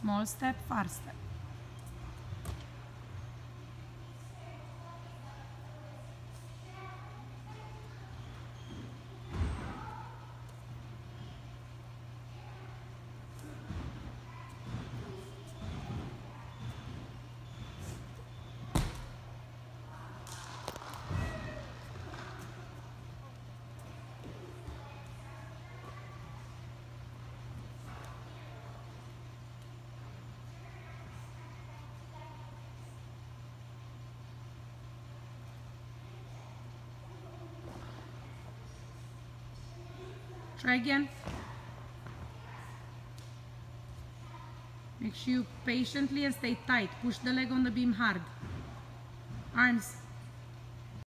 Small step, far step. Try again. Make sure you patiently and stay tight. Push the leg on the beam hard. Arms.